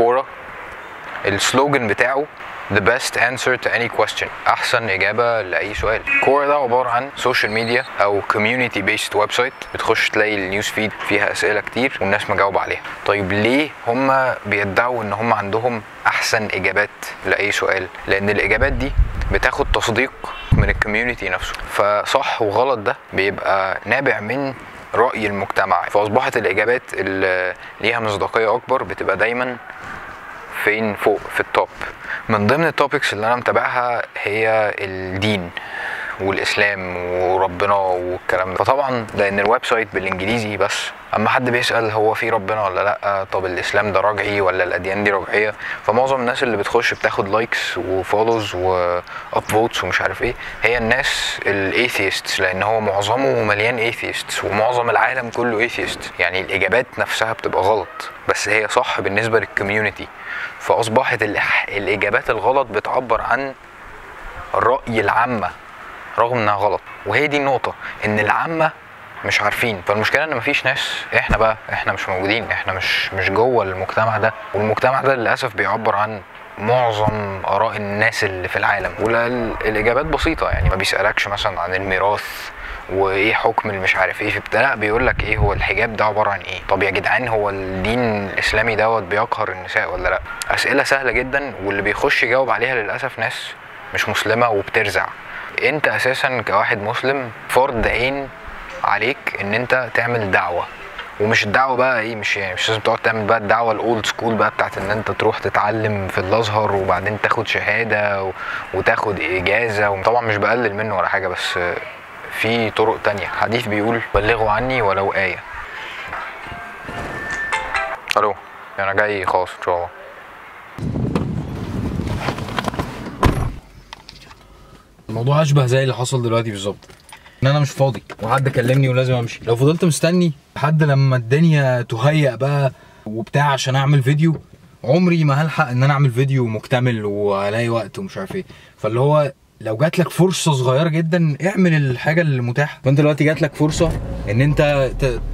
Quora ال slogan بتاعه The best answer to any question. أحسن إجابة لأي سؤال. Quora ده عبارة عن social media أو community based website بتخش تلاقي ال news feed فيها أسئلة كتير والناس مجاوبة عليها. طيب ليه هم بيدعوا إن هم عندهم أحسن إجابات لأي سؤال؟ لأن الإجابات دي بتاخد تصديق من ال community نفسه. فصح وغلط ده بيبقى نابع من رأي المجتمع. فأصبحت الإجابات اللي ليها مصداقية أكبر بتبقى دايما فين فوق في ال top من ضمن ال topics اللي أنا متابعها هي الدين. والإسلام وربنا والكلام ده. فطبعا لأن ال website بالإنجليزي بس. أما حد بيسأل هو في ربنا ولا لأ طب الإسلام ده رجعي ولا الأديان دي رجعيه فمعظم الناس اللي بتخش بتاخد likes و follows و upvotes ومش عارف إيه. هي الناس ال atheists لأن هو معظمه مليان atheists ومعظم العالم كله atheist يعني الإجابات نفسها بتبقى غلط بس هي صح بالنسبة لل community فأصبحت الإجابات الغلط بتعبر عن الرأي العامة. رغم انها غلط. وهي دي النقطة إن العامة مش عارفين. فالمشكلة إن مفيش ناس. إحنا بقى إحنا مش موجودين. إحنا مش مش جوه المجتمع ده. والمجتمع ده للأسف بيعبر عن معظم آراء الناس اللي في العالم. والاجابات بسيطة. يعني ما بيسألكش مثلا عن الميراث وإيه حكم اللي مش عارف إيه. في لأ بيقول لك إيه هو الحجاب ده عبارة عن إيه؟ طب يا جدعان هو الدين الإسلامي دوت بيقهر النساء ولا لأ؟ أسئلة سهلة جدا. واللي بيخش يجاوب عليها للأسف ناس مش مسلمة وبترزع. انت أساسا كواحد مسلم فرض عين عليك إن انت تعمل دعوة. ومش الدعوة بقى إيه مش يعني مش لازم تقعد تعمل بقى الدعوة الاولد سكول بقى بتاعت إن انت تروح تتعلم في الأزهر وبعدين تاخد شهادة و... وتاخد إجازة. وطبعا مش بقلل منه ولا حاجة بس في طرق تانية. حديث بيقول بلغوا عني ولو آية ألو أنا جاي خلاص إن شاء الله. الموضوع أشبه زي اللي حصل دلوقتي بالظبط. إن أنا مش فاضي. وحد كلمني ولازم أمشي. لو فضلت مستني لحد لما الدنيا تهيأ بقى وبتاع عشان أعمل فيديو عمري ما هلحق إن أنا أعمل فيديو مكتمل والاقي وقت ومش عارف إيه. فاللي هو لو جات لك فرصة صغيرة جدا اعمل الحاجة اللي متاحة. فأنت دلوقتي جات لك فرصة إن أنت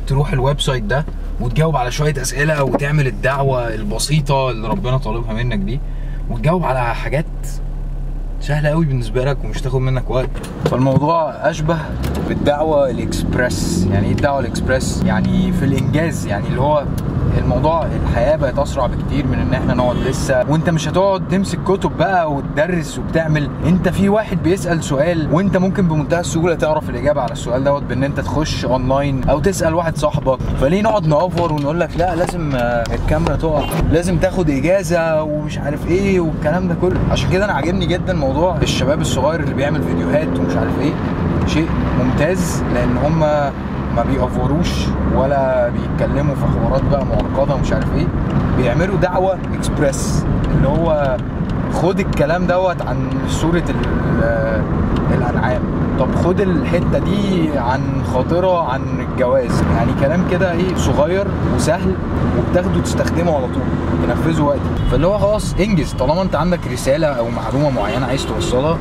تروح ال website ده وتجاوب على شوية أسئلة وتعمل الدعوة البسيطة اللي ربنا طالبها منك دي وتجاوب على حاجات سهلة قوي بالنسبة لك ومش تاخد منك وقت. فالموضوع أشبه بالدعوة الإكسبرس. يعني إيه الدعوة الإكسبرس؟ يعني في الإنجاز يعني اللي هو الموضوع الحياة بقت أسرع بكتير من إن إحنا نقعد لسه. وأنت مش هتقعد تمسك كتب بقى وتدرس وبتعمل. أنت في واحد بيسأل سؤال وأنت ممكن بمنتهى السهولة تعرف الإجابة على السؤال دوت بإن أنت تخش اونلاين أو تسأل واحد صاحبك. فليه نقعد نوفر ونقول لك لا لازم آه، الكاميرا تقع. لازم تاخد إجازة ومش عارف إيه والكلام ده كله. عشان كده أنا عاجبني جدا موضوع الشباب الصغير اللي بيعمل فيديوهات ومش عارف إيه. شيء ممتاز لأن هم ما بيأفوروش ولا بيتكلموا في حوارات بقى معقدة ومش عارف إيه. بيعملوا دعوة إكسبريس اللي هو خد الكلام دوت عن صورة ال- الأنعام. طب خد الحتة دي عن خاطره عن الجواز. يعني كلام كده إيه صغير وسهل وبتاخده تستخدمه على طول تنفذه وقتي. فاللي هو خلاص انجز. طالما انت عندك رسالة أو معلومة معينة عايز توصلها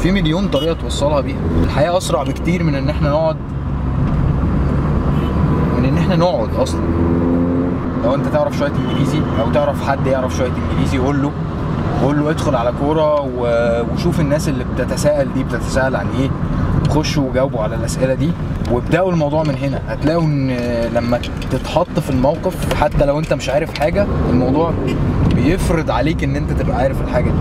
في مليون طريقة توصلها بيها. الحياة أسرع بكتير من إن إحنا نقعد إحنا نقعد أصلا. لو انت تعرف شوية انجليزي أو تعرف حد يعرف شوية انجليزي قول له. قول له ادخل على كورة وشوف الناس اللي بتتساءل دي بتتساءل عن إيه. خشوا وجاوبوا على الأسئلة دي وابدأوا الموضوع من هنا. هتلاقوا إن لما تتحط في الموقف حتى لو انت مش عارف حاجة الموضوع بيفرض عليك إن انت تبقى عارف الحاجة دي.